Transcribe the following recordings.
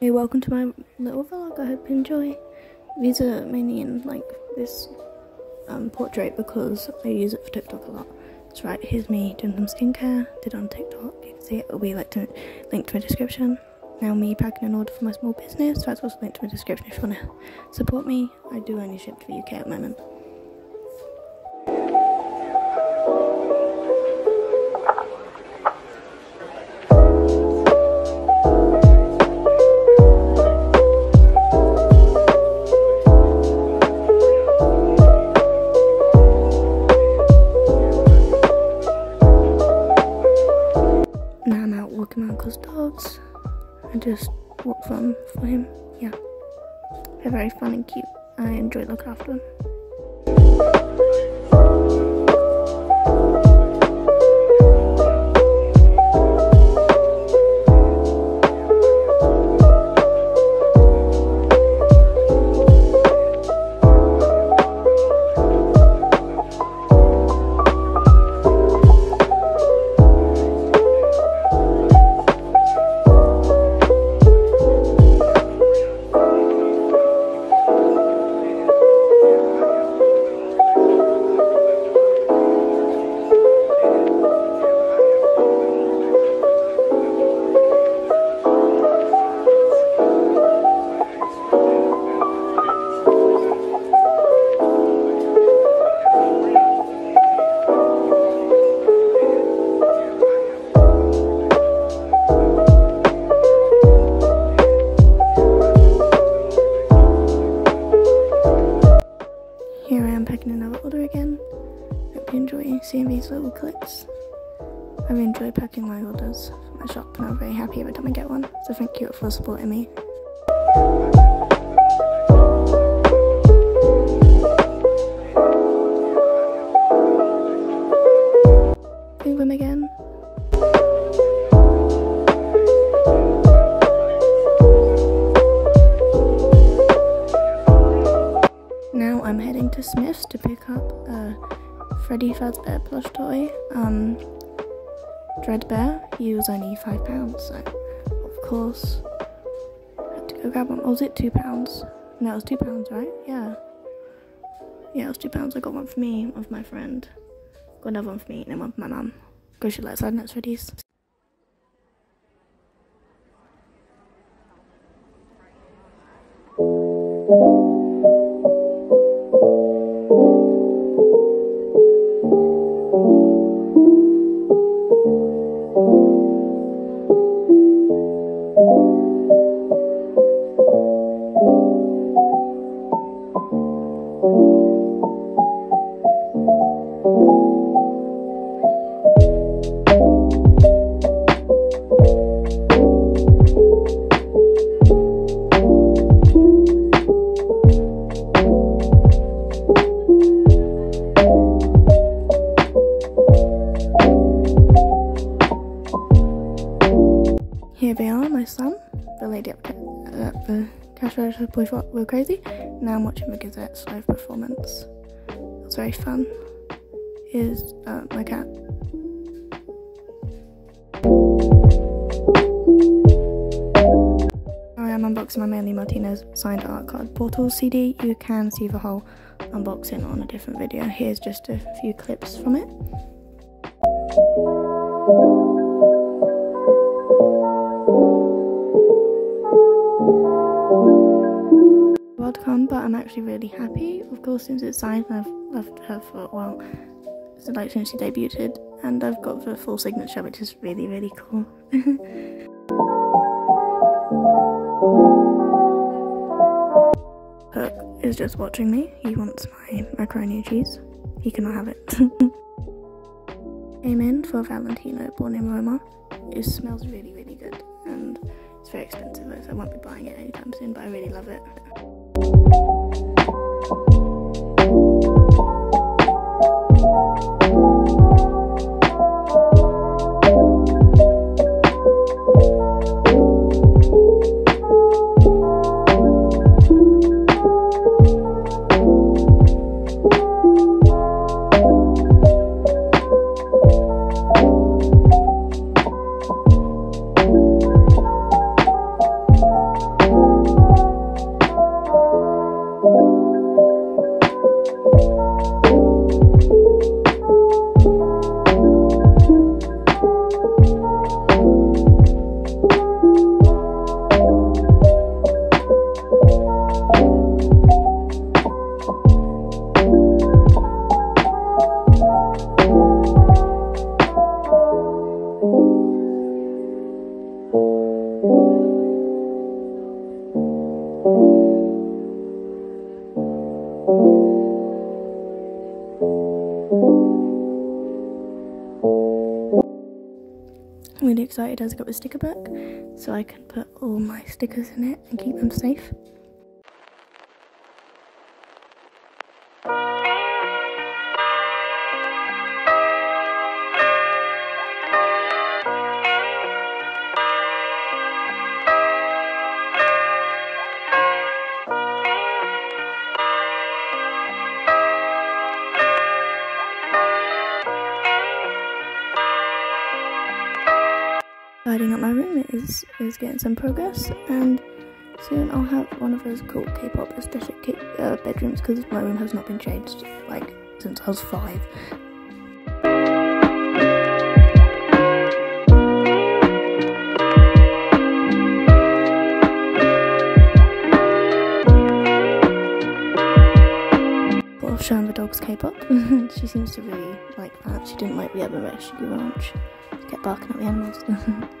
Hey, welcome to my little vlog. I hope you enjoy. These are mainly in like this um, portrait because I use it for TikTok a lot. That's right, here's me doing some skincare. Did on TikTok. You can see it. It'll be linked to, linked to my description. Now me packing an order for my small business. So that's also linked to my description if you want to support me. I do only ship to the UK at the moment. Dogs. I just walk for him, for him. Yeah. They're very fun and cute. I enjoy looking after them. Seeing these little clips. I really enjoy packing my orders for my shop and I'm very happy every time I get one. So thank you for supporting me. Them again. Now I'm heading to Smith's to pick up a Freddy Fazbear plush toy. Um, Dreadbear. He was only five pounds, so of course I had to go grab one. Or was it two pounds? No, it was two pounds, right? Yeah. Yeah, it was two pounds. I got one for me, one for my friend. Got another one for me, and then one for my mum. Go outside and that's Freddy's. Here boys were crazy. Now I'm watching the Gazette's live performance. It was very fun. Here's uh, my cat. I am unboxing my Melanie Martinez signed art card portal CD. You can see the whole unboxing on a different video. Here's just a few clips from it. Welcome, but I'm actually really happy. Of course, since it's signed, I've loved her for a while. So like since she debuted, and I've got the full signature, which is really really cool. Hook is just watching me. He wants my macaroni and cheese. He cannot have it. Came in for Valentino born in Roma. It smells really really good, and it's very expensive, so I won't be buying it anytime soon. But I really love it. あっ。Excited as I got the sticker book so I can put all my stickers in it and keep them safe. Is getting some progress, and soon I'll have one of those cool K-pop aesthetic uh, bedrooms because my room has not been changed like since I was five. showing the dogs K-pop. she seems to really like that. She didn't like the other rescue. She kept barking at the animals.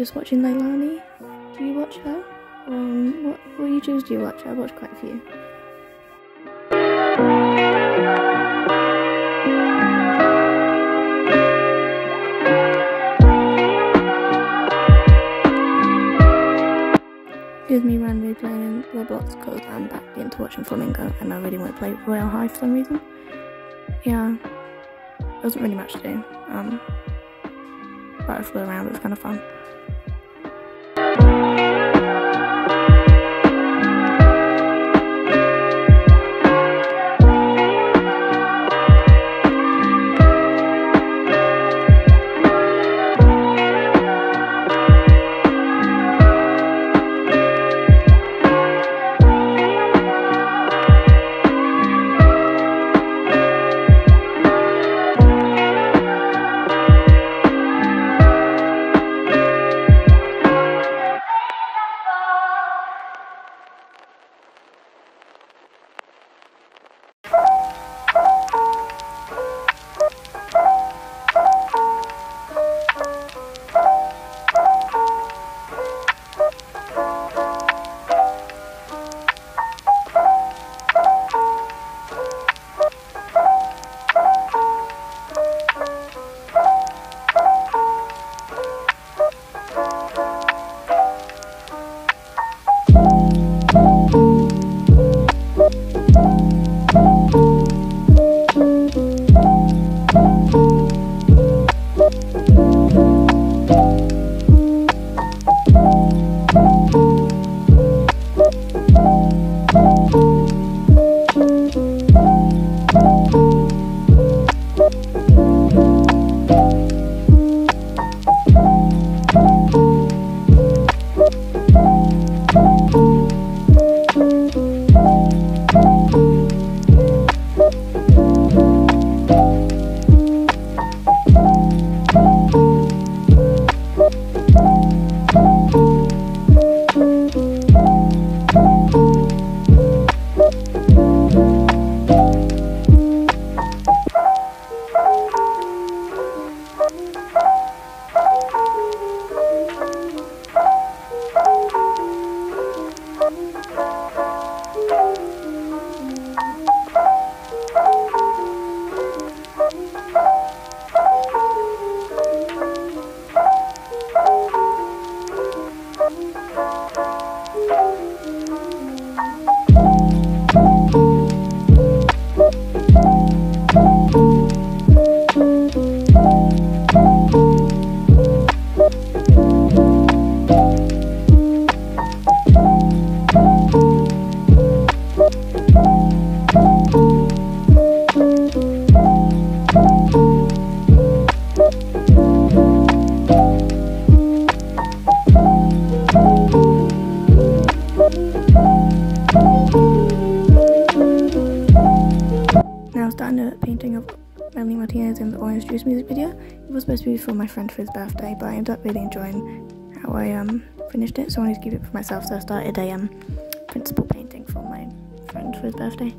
just watching Leilani. Do you watch her? Um, what, what YouTubers do you watch? I watch quite a few. Excuse me randomly playing Roblox because I'm back into watching Flamingo and I really want to play Royale High for some reason. Yeah, there wasn't really much to do. Um, but I flew around, it was kind of fun. Martinez in the Orange Juice music video. It was supposed to be for my friend for his birthday, but I ended up really enjoying how I um finished it, so I wanted to keep it for myself. So I started a um principal painting for my friend for his birthday.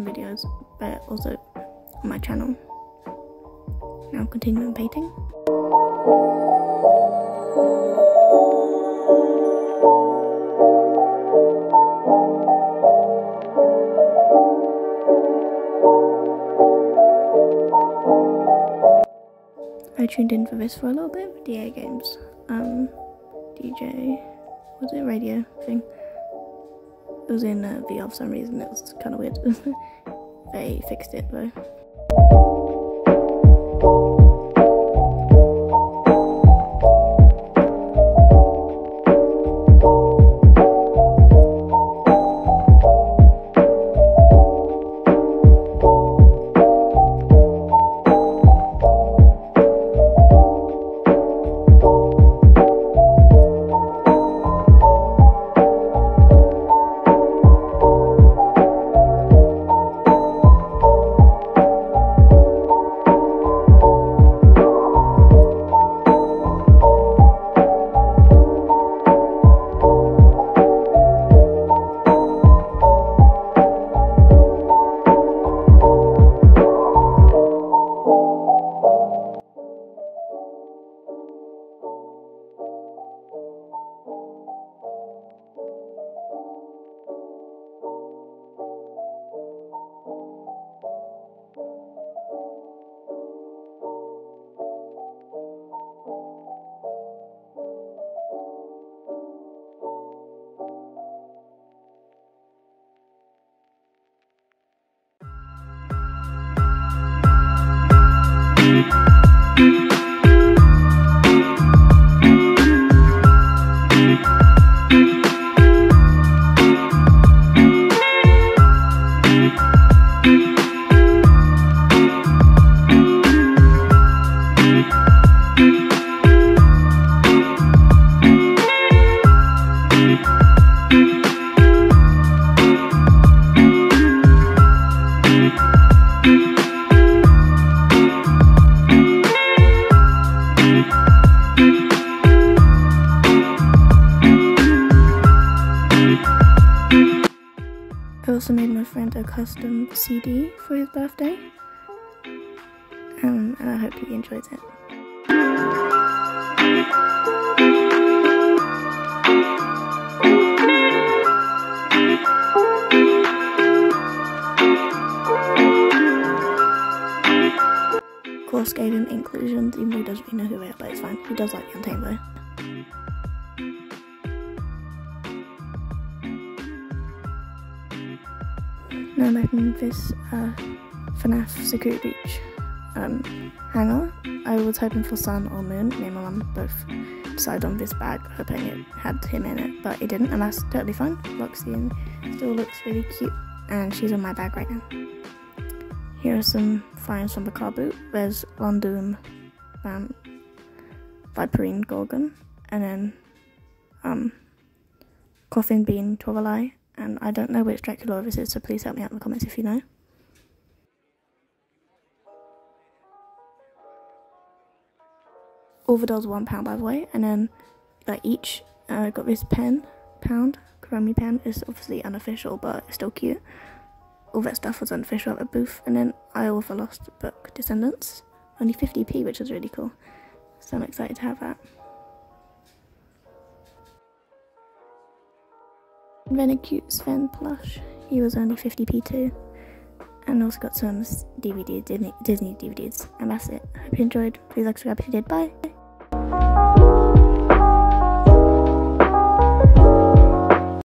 Unboxing videos but also on my channel. Now continuing painting. I tuned in for this for a little bit with DA games. Um DJ was it radio thing? Was in uh, VR for some reason. It was kind of weird. they fixed it though. I also made my friend a custom CD for his birthday, um, and I hope he enjoys it. Course, gave him inclusions, even though he doesn't really know who we are, but it's fine. He does like Untamed I'm making this uh, FNAF Security Breach um, hanger. I was hoping for Sun or Moon. Me and my mum both decided on this bag, hoping it had him in it, but it didn't, and that's totally fine. Roxanne still looks really cute, and she's in my bag right now. Here are some finds from the car boot. There's London, um, Viperine Gorgon, and then um, Coffin Bean Toralei, and I don't know which Dracula this is, so please help me out in the comments if you know. All the dolls one pound by the way, and then like each uh, got this pen, pound, Kuromi pen is obviously unofficial but it's still cute. All that stuff was unofficial at the booth, and then I also lost book Descendants, only 50p, which is really cool. So I'm excited to have that. Then cute Sven plush. He was only 50p too. And also got some DVD, Disney, Disney DVDs. And that's it. Hope you enjoyed. Please like, subscribe if you did. Bye.